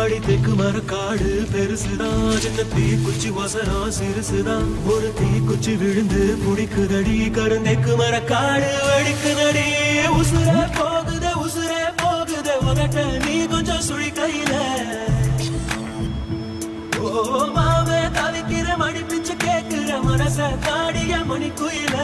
அடி தெக்கு மரக்காடு பெருசுதான் சின்ன தீ குச்சி வசனம் சிறுசுதான் ஒரு தீ குச்சி விழுந்து புடிக்குதடி கருந்தைக்கு மரக்காடு வெடிக்குதடி. உசுர போகுத உசுர போகுத உதட்ட நீ கொஞ்சம் சுழி கையில ஓ மாவே தவிக்கிற மணி பிச்சு கேக்குற மனச தாடிய மணி குயில